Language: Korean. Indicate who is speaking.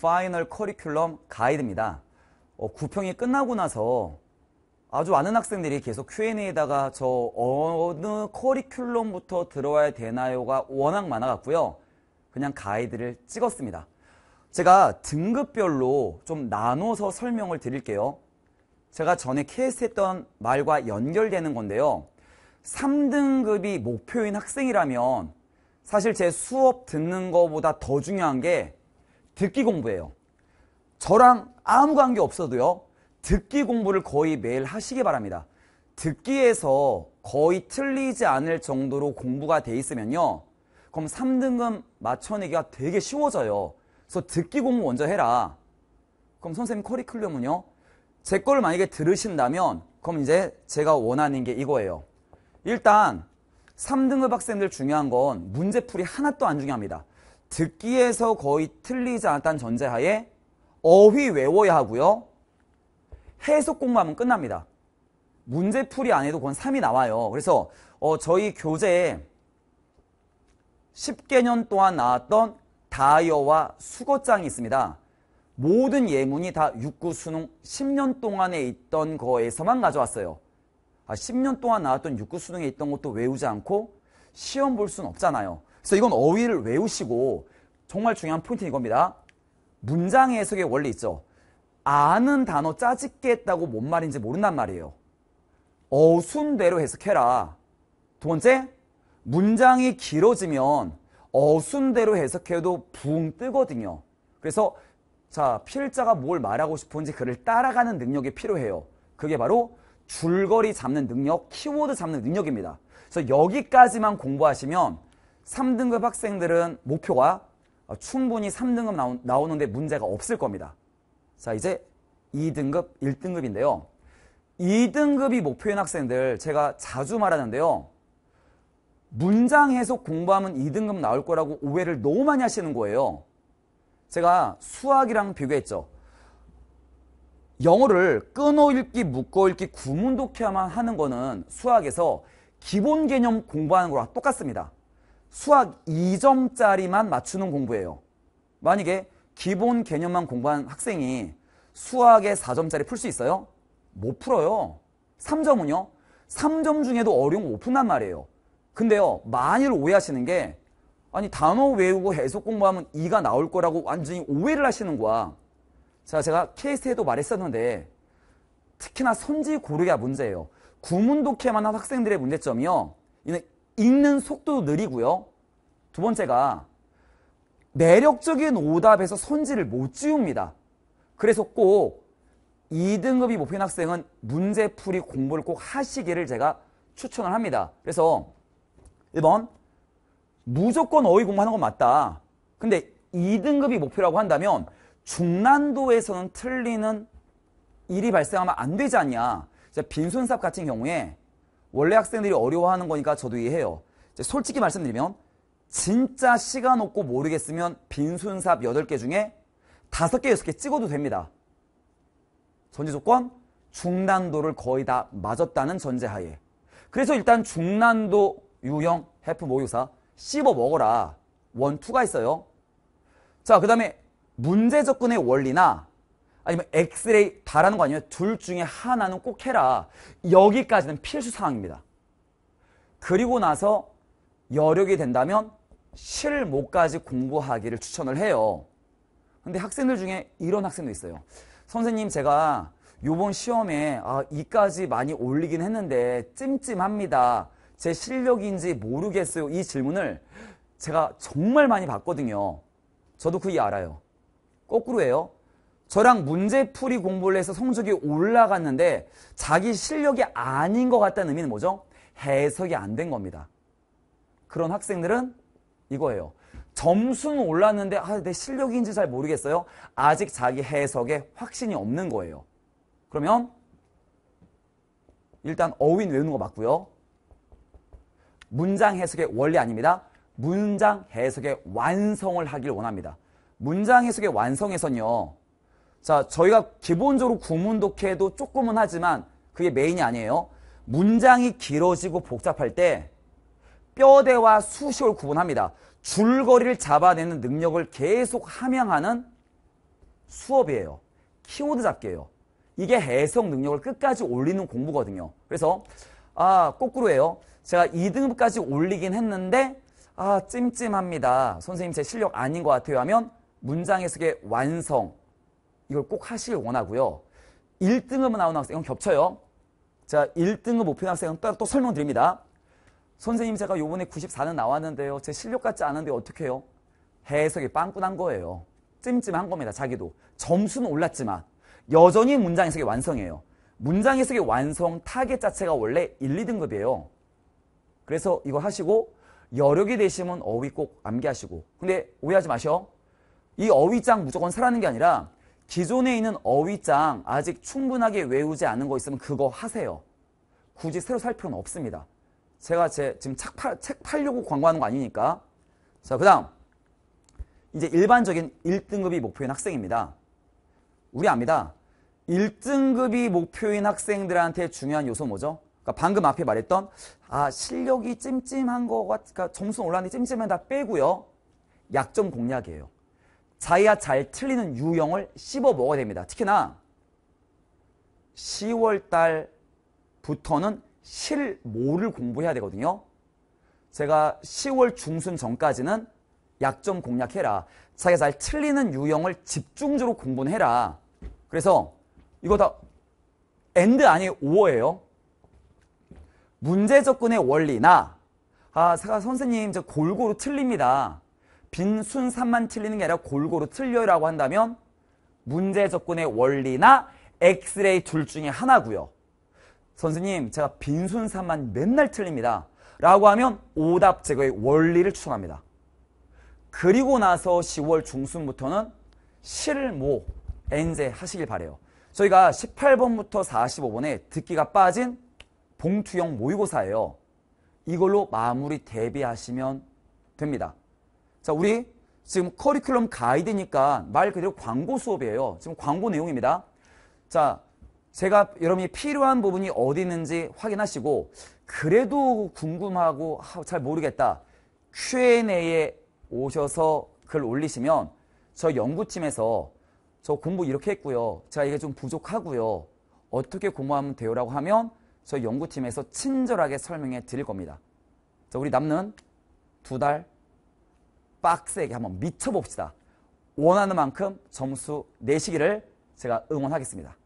Speaker 1: final 커리큘럼 가이드입니다. 어, 구평이 끝나고 나서 아주 많은 학생들이 계속 Q&A에다가 저 어느 커리큘럼부터 들어와야 되나요가 워낙 많아갖고요. 그냥 가이드를 찍었습니다. 제가 등급별로 좀 나눠서 설명을 드릴게요. 제가 전에 케이스 했던 말과 연결되는 건데요. 3등급이 목표인 학생이라면 사실 제 수업 듣는 것보다 더 중요한 게 듣기 공부예요. 저랑 아무 관계 없어도요. 듣기 공부를 거의 매일 하시기 바랍니다. 듣기에서 거의 틀리지 않을 정도로 공부가 돼 있으면요. 그럼 3등급 맞춰내기가 되게 쉬워져요. 그래서 듣기 공부 먼저 해라. 그럼 선생님 커리큘럼은요? 제걸 만약에 들으신다면 그럼 이제 제가 원하는 게 이거예요. 일단 3등급 학생들 중요한 건 문제풀이 하나도 안 중요합니다. 듣기에서 거의 틀리지 않았다는 전제하에 어휘 외워야 하고요. 해석 공부하면 끝납니다. 문제풀이 안 해도 그건 3이 나와요. 그래서 어, 저희 교재에 10개년 동안 나왔던 다이어와 수거장이 있습니다. 모든 예문이 다 육구 수능 10년 동안에 있던 거에서만 가져왔어요. 아, 10년 동안 나왔던 육구 수능에 있던 것도 외우지 않고 시험 볼 수는 없잖아요. 그래서 이건 어휘를 외우시고 정말 중요한 포인트는 이겁니다. 문장 해석의 원리 있죠. 아는 단어 짜집게 했다고 뭔 말인지 모른단 말이에요. 어순대로 해석해라. 두 번째, 문장이 길어지면 어순대로 해석해도 붕 뜨거든요. 그래서 자 필자가 뭘 말하고 싶은지 그를 따라가는 능력이 필요해요. 그게 바로 줄거리 잡는 능력, 키워드 잡는 능력입니다. 그래서 여기까지만 공부하시면 3등급 학생들은 목표가 충분히 3등급 나오, 는데 문제가 없을 겁니다. 자 이제 2등급, 1등급인데요. 2등급이 목표인 학생들 제가 자주 말하는데요. 문장 해석 공부하면 2등급 나올 거라고 오해를 너무 많이 하시는 거예요. 제가 수학이랑 비교했죠. 영어를 끊어 읽기, 묶어 읽기, 구문 독해만 하는 거는 수학에서 기본 개념 공부하는 거랑 똑같습니다. 수학 2점짜리만 맞추는 공부예요. 만약에 기본 개념만 공부한 학생이 수학에 4점짜리 풀 수 있어요? 못 풀어요. 3점은요? 3점 중에도 어려운 거 못 푼단 말이에요. 근데요, 많이를 오해하시는 게 아니 단어 외우고 해석 공부하면 2가 나올 거라고 완전히 오해를 하시는 거야. 자, 제가 케이스에도 말했었는데 특히나 선지 고르기가 문제예요. 구문 독해만 한 학생들의 문제점이요. 읽는 속도도 느리고요. 두 번째가 매력적인 오답에서 선지를 못 지웁니다. 그래서 꼭 2등급이 목표인 학생은 문제풀이 공부를 꼭 하시기를 제가 추천을 합니다. 그래서 1번 무조건 어휘 공부하는 건 맞다. 근데 2등급이 목표라고 한다면 중난도에서는 틀리는 일이 발생하면 안 되지 않냐. 빈손삽 같은 경우에 원래 학생들이 어려워하는 거니까 저도 이해해요. 솔직히 말씀드리면 진짜 시간 없고 모르겠으면 빈손삽 8개 중에 5개, 6개 찍어도 됩니다. 전제 조건 중난도를 거의 다 맞았다는 전제하에 그래서 일단 중난도 유형 해프 모유사 씹어 먹어라 원, 투가 있어요. 자, 그 다음에 문제 접근의 원리나 아니면 엑스레이 다라는 거 아니에요? 둘 중에 하나는 꼭 해라. 여기까지는 필수 사항입니다. 그리고 나서 여력이 된다면 실목까지 공부하기를 추천을 해요. 근데 학생들 중에 이런 학생도 있어요. 선생님 제가 요번 시험에 아, 이까지 많이 올리긴 했는데 찜찜합니다. 제 실력인지 모르겠어요. 이 질문을 제가 정말 많이 받거든요. 저도 그게 알아요. 거꾸로예요. 저랑 문제풀이 공부를 해서 성적이 올라갔는데 자기 실력이 아닌 것 같다는 의미는 뭐죠? 해석이 안 된 겁니다. 그런 학생들은 이거예요. 점수는 올랐는데 아, 내 실력인지 잘 모르겠어요. 아직 자기 해석에 확신이 없는 거예요. 그러면 일단 어휘는 외우는 거 맞고요. 문장 해석의 원리 아닙니다. 문장 해석의 완성을 하길 원합니다. 문장 해석의 완성에선요. 자, 저희가 기본적으로 구문 독해도 조금은 하지만 그게 메인이 아니에요. 문장이 길어지고 복잡할 때 뼈대와 수식을 구분합니다. 줄거리를 잡아내는 능력을 계속 함양하는 수업이에요. 키워드 잡기예요. 이게 해석 능력을 끝까지 올리는 공부거든요. 그래서 아 거꾸로예요. 제가 2등급까지 올리긴 했는데 아 찜찜합니다. 선생님 제 실력 아닌 것 같아요 하면 문장 해석의 완성 이걸 꼭 하시길 원하고요. 1등급 나오는 학생은 겹쳐요. 자 1등급 목표 학생은 또, 또 설명드립니다. 선생님 제가 요번에 94는 나왔는데요. 제 실력 같지 않은데 어떻게 해요? 해석이 빵꾸난 거예요. 찜찜한 겁니다. 자기도. 점수는 올랐지만 여전히 문장 해석의 완성이에요. 문장 해석의 완성 타겟 자체가 원래 1, 2등급이에요. 그래서 이거 하시고 여력이 되시면 어휘 꼭 암기하시고 근데 오해하지 마셔. 이 어휘장 무조건 사라는 게 아니라 기존에 있는 어휘장 아직 충분하게 외우지 않은 거 있으면 그거 하세요. 굳이 새로 살 필요는 없습니다. 제가 제 지금 책, 팔, 책 팔려고 광고하는 거 아니니까. 자, 그 다음. 이제 일반적인 1등급이 목표인 학생입니다. 우리 압니다. 1등급이 목표인 학생들한테 중요한 요소 뭐죠? 그러니까 방금 앞에 말했던 아 실력이 찜찜한 거 같, 점수 올랐는데 찜찜한 다 빼고요. 약점 공략이에요. 자기가 잘 틀리는 유형을 씹어 먹어야 됩니다. 특히나 10월 달부터는 실모를 공부해야 되거든요. 제가 10월 중순 전까지는 약점 공략해라. 자기가 잘 틀리는 유형을 집중적으로 공부는 해라. 그래서 이거 다 and 아니에요. or예요. 문제 접근의 원리나 아, 제가 선생님 저 골고루 틀립니다. 빈순삽만 틀리는 게 아니라 골고루 틀려라고 한다면 문제 접근의 원리나 엑스레이 둘 중에 하나고요. 선생님 제가 빈순산만 맨날 틀립니다. 라고 하면 오답 제거의 원리를 추천합니다. 그리고 나서 10월 중순부터는 실모 엔제 하시길 바래요. 저희가 18번부터 45번에 듣기가 빠진 봉투형 모의고사예요. 이걸로 마무리 대비하시면 됩니다. 자, 우리 지금 커리큘럼 가이드니까 말 그대로 광고 수업이에요. 지금 광고 내용입니다. 자, 제가 여러분이 필요한 부분이 어디 있는지 확인하시고 그래도 궁금하고 잘 모르겠다. Q&A에 오셔서 글 올리시면 저 연구팀에서 저 공부 이렇게 했고요. 제가 이게 좀 부족하고요. 어떻게 공부하면 돼요 라고 하면 저희 연구팀에서 친절하게 설명해 드릴 겁니다. 자, 우리 남는 두 달 빡세게 한번 미쳐봅시다. 원하는 만큼 점수 내시기를 제가 응원하겠습니다.